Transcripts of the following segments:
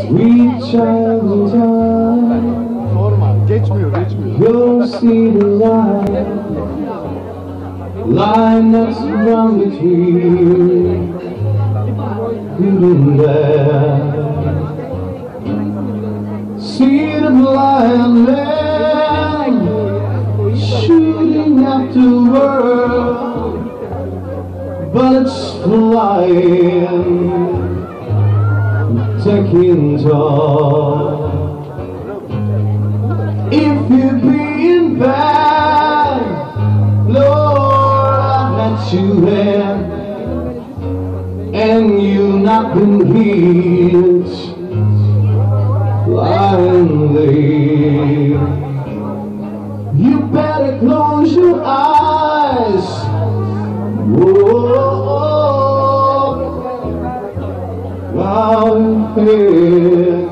Sweet child time, geçmiyor. you'll see the light. line that's run between you and there. See the blind man shooting at the world, but it's flying, taking toll. If you're being bad, Lord, I let you in, and you've not been healed, lying there. You better close your eyes. You're here.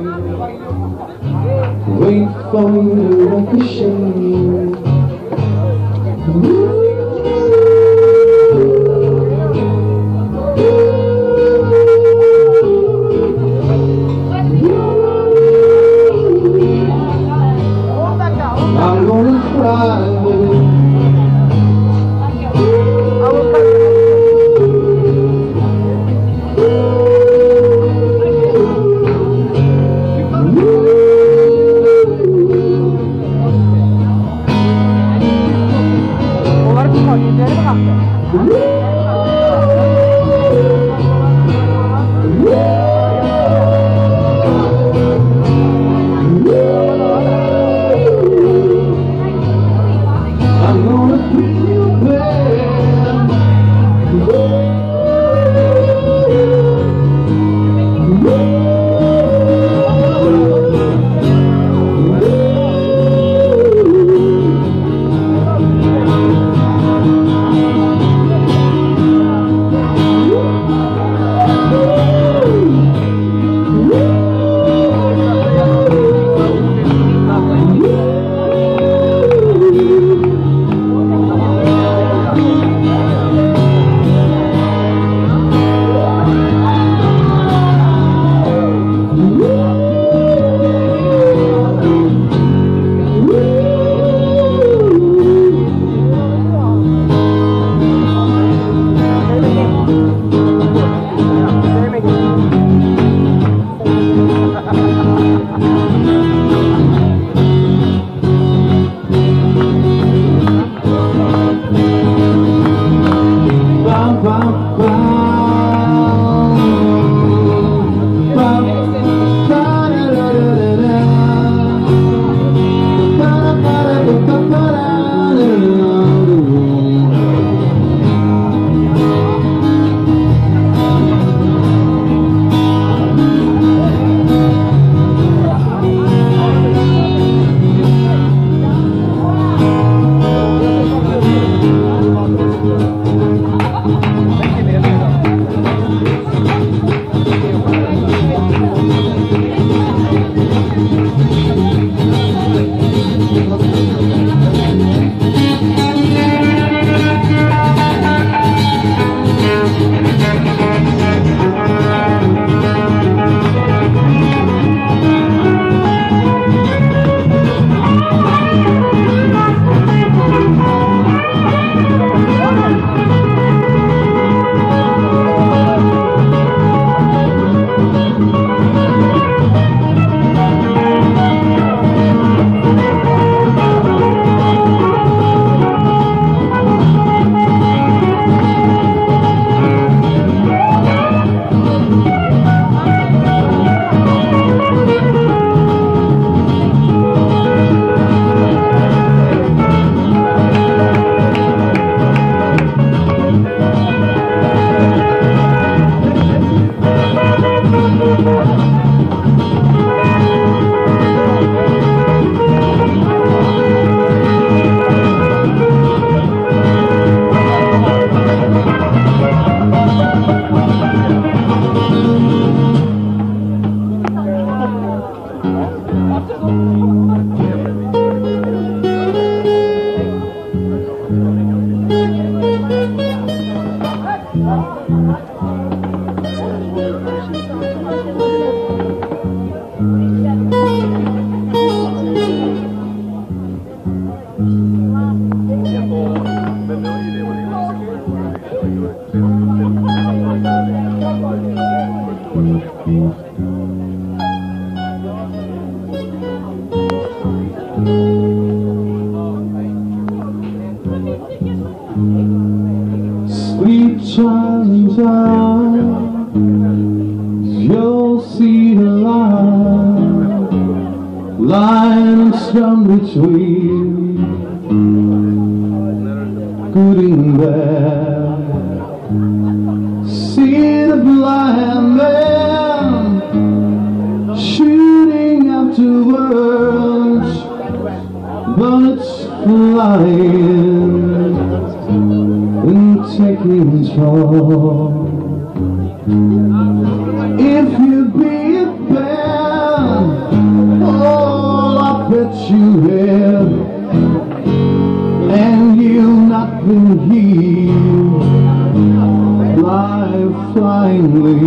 Wait for you to ricochet. Sleep, child, John, you'll see the line, line and scum between. Good and bad. See the blind man shooting afterwards, bullets flying and taking control. If you've not been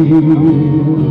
healed